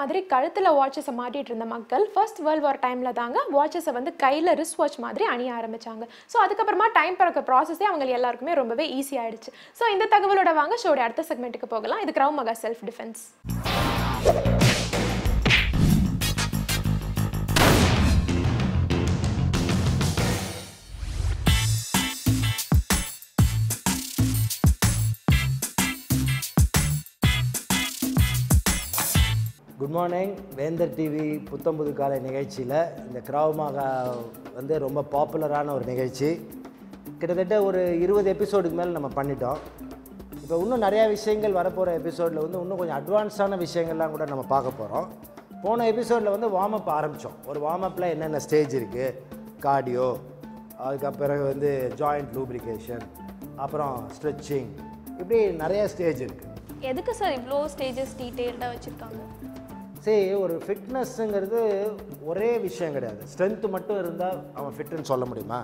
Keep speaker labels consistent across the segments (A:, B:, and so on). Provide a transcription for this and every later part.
A: மாதிரி கழுத்தில் வாட்சஸை மாட்டிட்டு இருந்த மக்கள் ஃபர்ஸ்ட் வேர்ல்ட் வார் டைமில் தாங்க வாட்சஸை வந்து கையில் ரிஸ்ட் வாட்ச் மாதிரி அணிய ஆரம்பிச்சாங்க. ஸோ அதுக்கப்புறமா டைம் பிறக்க ப்ராசஸே அவங்க எல்லாருக்குமே ரொம்பவே ஈஸி ஆயிடுச்சு. ஸோ இந்த தகவலோட வாங்க ஷோடைய அடுத்த செக்மெண்ட்டுக்கு போகலாம். இது Krav Maga self defence
B: good morning Vendhar TV புத்தம்புது காலை நிகழ்ச்சியில் இந்த கிராவமாக வந்து ரொம்ப பாப்புலரான ஒரு நிகழ்ச்சி. கிட்டத்தட்ட ஒரு இருபது எபிசோடுக்கு மேலே நம்ம பண்ணிட்டோம். இப்போ இன்னும் நிறையா விஷயங்கள் வரப்போகிற எபிசோடில் வந்து இன்னும் கொஞ்சம் அட்வான்ஸான விஷயங்கள்லாம் கூட நம்ம பார்க்க போகிறோம் போன எபிசோடில் வந்து வார்ம் அப் ஆரம்பித்தோம் ஒரு வார்ம் அப்பில் என்னென்ன ஸ்டேஜ் இருக்குது கார்டியோ அதுக்கப்புறம் வந்து ஜாயிண்ட் லூப்ரிகேஷன் அப்புறம் ஸ்ட்ரெச்சிங் இப்படி நிறைய ஸ்டேஜ் இருக்குது
C: எதுக்கு சார் இவ்வளோ ஸ்டேஜஸ் டீட்டெயில்டாக வச்சுருக்காங்க?
B: சரி ஒரு ஃபிட்னஸ்ஸுங்கிறது ஒரே விஷயம் கிடையாது. ஸ்ட்ரென்த்து மட்டும் இருந்தால் அவன் ஃபிட்டுன்னு சொல்ல முடியுமா?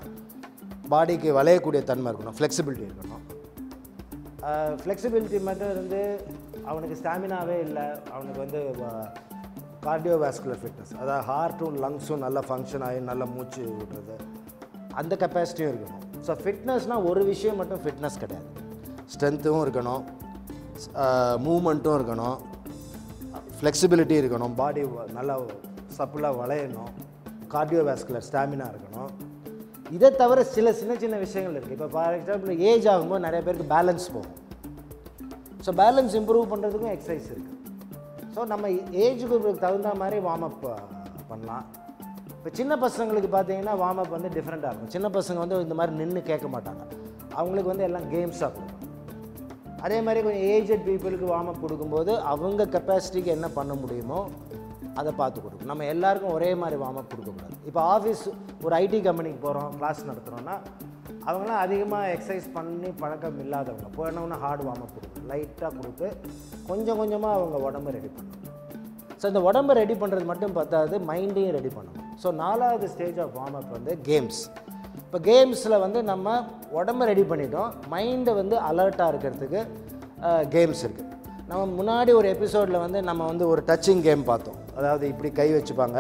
B: பாடிக்கு வளையக்கூடிய தன்மை இருக்கணும் ஃப்ளெக்சிபிலிட்டி இருக்கணும். ஃப்ளெக்சிபிலிட்டி மட்டும் இருந்து அவனுக்கு ஸ்டாமினாவே இல்லை அவனுக்கு வந்து கார்டியோவாஸ்குலர் ஃபிட்னஸ் அதாவது ஹார்ட்டும் லங்ஸும் நல்லா ஃபங்க்ஷன் ஆகி நல்லா மூச்சு விடுறது அந்த கெப்பாசிட்டியும் இருக்கணும். ஸோ ஃபிட்னஸ்னால் ஒரு விஷயம் மட்டும் ஃபிட்னஸ் கிடையாது. ஸ்ட்ரென்த்தும் இருக்கணும் மூமெண்ட்டும் இருக்கணும். ஃப்ளெக்சிபிலிட்டி இருக்கணும் பாடி நல்லா சப்புலாக வளையணும் கார்டியோவேஸ்குலர் ஸ்டாமினா இருக்கணும். இதை தவிர சில சின்ன சின்ன விஷயங்கள் இருக்குது இப்போ ஃபார் எக்ஸாம்பிள் ஏஜ் ஆகும்போது நிறைய பேருக்கு பேலன்ஸ் போகும். ஸோ பேலன்ஸ் இம்ப்ரூவ் பண்ணுறதுக்கும் எக்ஸசைஸ் இருக்குது ஸோ நம்ம ஏஜுக்கு தகுந்த மாதிரி வார்ம் அப் பண்ணலாம். இப்போ சின்ன பசங்களுக்கு பார்த்தீங்கன்னா வார்ம் அப் வந்து டிஃப்ரெண்ட்டாக இருக்கும். சின்ன பசங்க வந்து இந்த மாதிரி நின்று கேட்க மாட்டாங்க. அவங்களுக்கு வந்து எல்லாம் கேம்ஸாக இருக்கும். அதே மாதிரி கொஞ்சம் ஏஜட் பீப்புளுக்கு வார்ம் அப் கொடுக்கும்போது அவங்க கெப்பாசிட்டிக்கு என்ன பண்ண முடியுமோ அதை பார்த்து கொடுக்கும் நம்ம எல்லாருக்கும் ஒரே மாதிரி வார்ம் அப் கொடுக்கக்கூடாது. இப்போ ஆஃபீஸ் ஒரு ஐடி கம்பெனிக்கு போகிறோம் கிளாஸ் நடத்துகிறோன்னா அவங்களாம் அதிகமாக எக்ஸசைஸ் பண்ணி பழக்கம் இல்லாதவங்க. போனவொன்னே ஹார்ட் வார்ம் அப் கொடுக்கும் லைட்டாக கொடுத்து கொஞ்சம் கொஞ்சமாக அவங்க உடம்பு ரெடி பண்ணணும். ஸோ இந்த உடம்பை ரெடி பண்ணுறது மட்டும் பத்தாது மைண்டையும் ரெடி பண்ணணும். ஸோ நாலாவது ஸ்டேஜ் ஆஃப் வார்ம் அப் வந்து கேம்ஸ் இப்போ கேம்ஸில் வந்து நம்ம உடம்பை ரெடி பண்ணிட்டோம். மைண்டை வந்து அலர்ட்டாக இருக்கிறதுக்கு கேம்ஸ் இருக்குது நம்ம முன்னாடி ஒரு எபிசோடில் வந்து நம்ம வந்து ஒரு டச்சிங் கேம் பார்த்தோம். அதாவது இப்படி கை வச்சுப்பாங்க.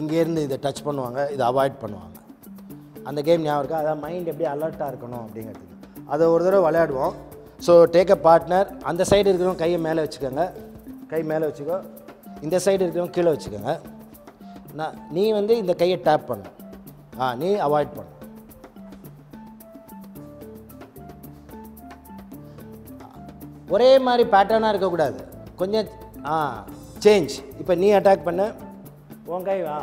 B: இங்கேருந்து இதை டச் பண்ணுவாங்க இதை அவாய்ட் பண்ணுவாங்க. அந்த கேம் ஞாபகம் இருக்கா? அதான் மைண்ட் எப்படி அலர்ட்டாக இருக்கணும் அப்படிங்கிறதுக்கு. அதை ஒரு தடவை விளையாடுவோம். ஸோ டேக் அ பார்ட்னர் அந்த சைடு இருக்கிறவங்க கையை மேலே வச்சுக்கோங்க. கை மேலே வச்சுக்கோ. இந்த சைடு இருக்கிறவங்க கீழே வச்சுக்கோங்க. நான் நீ வந்து இந்த கையை டேப் பண்ணு. ஆ நீ அவாய்ட் பண்ணு ஒரே மாதிரி பேட்டர்னாக இருக்கக்கூடாது கொஞ்சம் ஆ சேஞ்ச் இப்போ நீ அட்டாக் பண்ண உன் கை ஆ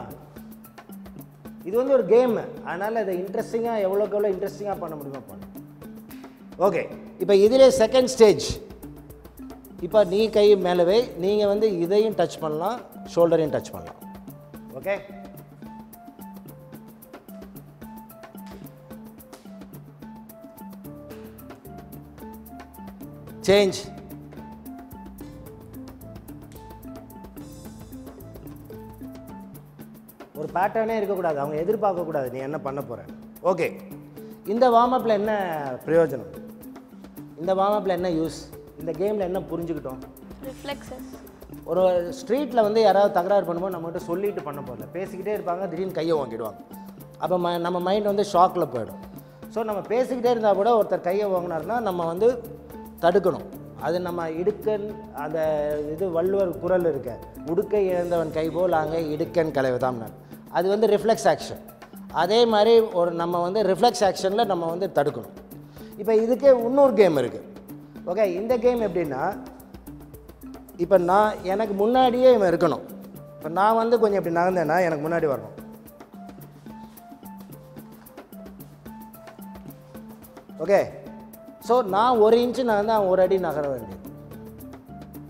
B: இது வந்து ஒரு கேம் அதனால் இதை இன்ட்ரெஸ்டிங்காக எவ்வளோக்கு எவ்வளோ இன்ட்ரெஸ்டிங்காக பண்ண முடியுமோ பண்ணு. ஓகே இப்போ இதிலே செகண்ட் ஸ்டேஜ் இப்போ நீ கை மேலவே. நீங்கள் வந்து இதையும் டச் பண்ணலாம் ஷோல்டரையும் டச் பண்ணலாம். ஓகே சேஞ்ச் ஒரு பேட்டர்னே இருக்கக்கூடாது. அவங்க எதிர்பார்க்கக்கூடாது நீ என்ன பண்ண போகிற ஓகே இந்த வார்ம் அப்பில் என்ன பிரயோஜனம்? இந்த வார்ம் அப்பில் என்ன யூஸ் இந்த கேமில் என்ன புரிஞ்சுக்கிட்டோம்?
C: ரிஃப்ளெக்ஸஸ்
B: ஒரு ஸ்ட்ரீட்டில் வந்து யாராவது தகராறு பண்ணும்போது நம்மகிட்ட சொல்லிட்டு பண்ண போகல பேசிக்கிட்டே இருப்பாங்க. திடீர்னு கையை வாங்கிடுவாங்க. அப்போ ம நம்ம மைண்ட் வந்து ஷாக்கில் போயிடும். ஸோ நம்ம பேசிக்கிட்டே இருந்தால் கூட ஒருத்தர் கையை வாங்கினார்னா நம்ம வந்து தடுக்கணும். அது நம்ம இடுக்கன் அந்த இது வள்ளுவர் குரல் இருக்க. உடுக்கை இழந்தவன் கை போல் அங்கே இடுக்கன் கலைவதாம் அது வந்து ரிஃப்ளெக்ஸ் ஆக்ஷன் அதே மாதிரி ஒரு நம்ம வந்து ரிஃப்ளெக்ஸ் ஆக்ஷனில் நம்ம வந்து தடுக்கணும். இப்போ இதுக்கே இன்னொரு கேம் இருக்குது ஓகே இந்த கேம் எப்படின்னா இப்போ நான் எனக்கு முன்னாடியே இவன் இருக்கணும். இப்போ நான் வந்து கொஞ்சம் இப்படி நகர்ந்தேன்னா எனக்கு முன்னாடி வரணும். ஓகே ஸோ நான் ஒரு இன்ச்சு நகர்ந்து அவன் ஒரு அடி நகர வேண்டியது.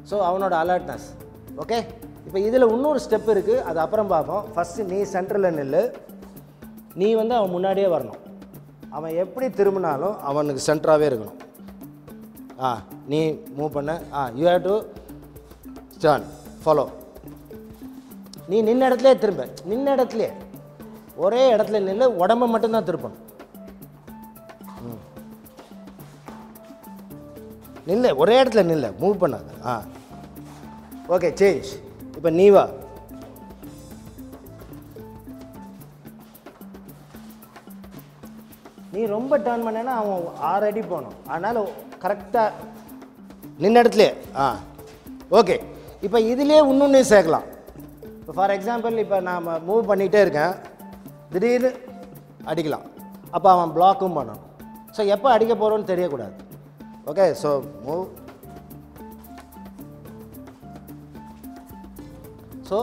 B: ஸோ அவனோட அலர்ட்னஸ் ஓகே இப்போ இதில் இன்னொரு ஸ்டெப் இருக்குது அது அப்புறம் பார்ப்போம். ஃபஸ்ட்டு நீ சென்டரில் நில் நீ வந்து அவன் முன்னாடியே வரணும். அவன் எப்படி திரும்பினாலும் அவனுக்கு சென்டராகவே இருக்கணும். ஆ நீ மூவ் பண்ண. ஆ you have to stand follow நீ நின்ன இடத்துலே திரும்ப. நின்ன இடத்துலே ஒரே இடத்துல நின்று உடம்ப மட்டும்தான் திருப்பணும். நில்ல ஒரே இடத்துல நில்ல. மூவ் பண்ணாத. ஆ. ஓகே சேஞ்ச் இப்போ நீ வா. நீ ரொம்ப டேர்ன் பண்ணேன்னா அவன் ஆறு அடி போகணும். அதனால் கரெக்டாக நின்ன இடத்துலையே. ஆ. ஓகே இப்போ இதுலேயே இன்னொன்று சேர்க்கலாம். இப்போ ஃபார் எக்ஸாம்பிள் இப்போ நாம் மூவ் பண்ணிகிட்டே இருக்கேன். திடீர்னு அடிக்கலாம். அப்போ அவன் பிளாக்கும் பண்ணணும். ஸோ எப்போ அடிக்க போகிறோன்னு தெரியக்கூடாது. Okay so move. ஸோ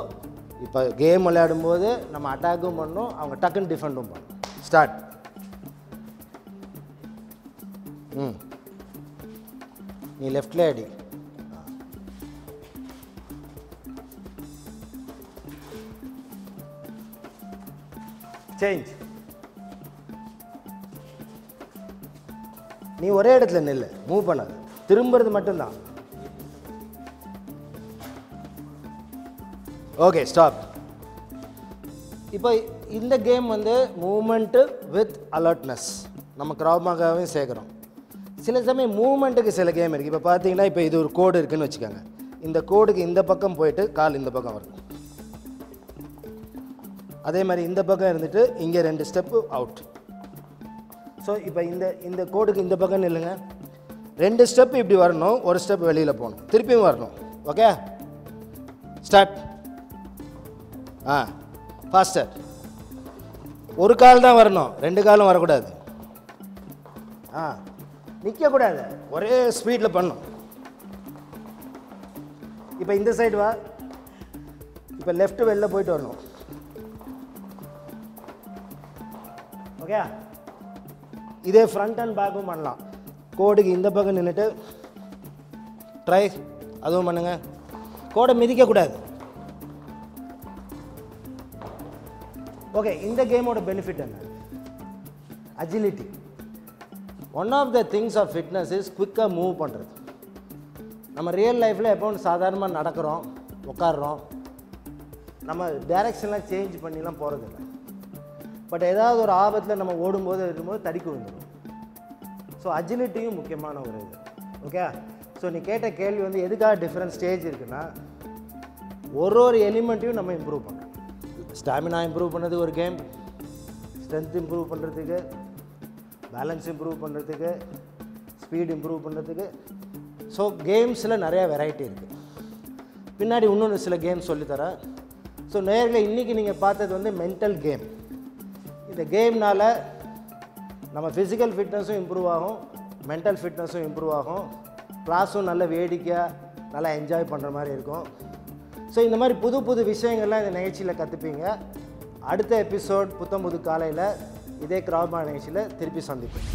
B: இப்போ கேம் விளையாடும்போது நம்ம அட்டாக்கும் பண்ணணும் அவங்க டக்குன்னு டிஃபெண்டும் பண்ணணும் ஸ்டார்ட் ம். நீ லெஃப்டில் அடி. சேஞ்ச் நீ ஒரே இடத்துல நில்லு. மூவ் பண்ணாது. திரும்புறது மட்டும்தான். ஓகே ஸ்டாப் இப்போ இந்த கேம் வந்து மூமெண்ட்டு வித் அலர்ட்னஸ் நம்ம கிராமமாகவே சேர்க்குறோம். சில சமயம் மூமெண்ட்டுக்கு சில கேம் இருக்குது இப்போ பார்த்தீங்கன்னா இப்போ இது ஒரு கோடு இருக்குன்னு வச்சுக்கோங்க. இந்த கோடுக்கு இந்த பக்கம் போயிட்டு கால் இந்த பக்கம் வருது அதே மாதிரி இந்த பக்கம் இருந்துட்டு இங்கே ரெண்டு ஸ்டெப்பு அவுட் ஸோ இப்போ இந்த இந்த கோடுக்கு இந்த பக்கம் நில்லுங்க. ரெண்டு ஸ்டெப் இப்படி வரணும். ஒரு ஸ்டெப் வெளியில் போகணும். திருப்பியும் வரணும். ஓகே ஸ்டார்ட் ஆ. ஃபாஸ்டர் ஒரு கால் தான் வரணும். ரெண்டு காலும் வரக்கூடாது. ஆ. நிற்கக்கூடாது ஒரே ஸ்பீடில் பண்ணும் இப்போ இந்த சைடு வா. இப்போ லெஃப்ட் வெளில போயிட்டு வரணும். ஓகே இதே ஃப்ரண்ட் அண்ட் பேக்கும் பண்ணலாம். கோடுக்கு இந்த பக்கம் நின்றுட்டு ட்ரை அதுவும் பண்ணுங்கள் கோடை மிதிக்கக்கூடாது ஓகே இந்த கேமோட பெனிஃபிட் என்ன? Agility one of the things of fitness is குவிக்காக move பண்ணுறது நம்ம ரியல் லைஃப்பில் எப்போ சாதாரணமாக நடக்கிறோம் உட்காடுறோம் நம்ம டைரக்ஷன்லாம் சேஞ்ச் பண்ணிலாம் போகிறதில்ல பட் ஏதாவது ஒரு ஆபத்தில் நம்ம ஓடும்போது இருக்கும்போது தடிக்கு விழுந்துடும் ஸோ அஜிலிட்டியும் முக்கியமான ஒரு இது. ஓகே ஸோ நீ கேட்ட கேள்வி வந்து எதுக்காக டிஃப்ரெண்ட் ஸ்டேஜ் இருக்குன்னா ஒரு ஒரு எலிமெண்ட்டையும் நம்ம இம்ப்ரூவ் பண்ணணும். ஸ்டாமினா இம்ப்ரூவ் பண்ணது ஒரு கேம் ஸ்ட்ரென்த் இம்ப்ரூவ் பண்ணுறதுக்கு பேலன்ஸ் இம்ப்ரூவ் பண்ணுறதுக்கு ஸ்பீட் இம்ப்ரூவ் பண்ணுறதுக்கு ஸோ கேம்ஸில் நிறையா வெரைட்டி இருக்குது பின்னாடி இன்னொன்று சில கேம் சொல்லித்தரேன். ஸோ நேரில் இன்றைக்கி நீங்கள் பார்த்தது வந்து மென்டல் கேம் இந்த கேம்னால் நம்ம ஃபிசிக்கல் ஃபிட்னஸும் இம்ப்ரூவ் ஆகும் மென்டல் ஃபிட்னஸும் இம்ப்ரூவ் ஆகும் க்ளாஸும் நல்ல வேடிக்கையாக நல்லா என்ஜாய் பண்ணுற மாதிரி இருக்கும். ஸோ இந்த மாதிரி புது புது விஷயங்கள்லாம் இந்த நிகழ்ச்சியில் கற்றுப்பீங்க அடுத்த எபிசோட் புத்தம் புது காலையில் இதே கிராம நிகழ்ச்சியில் திருப்பி சந்திப்பேன்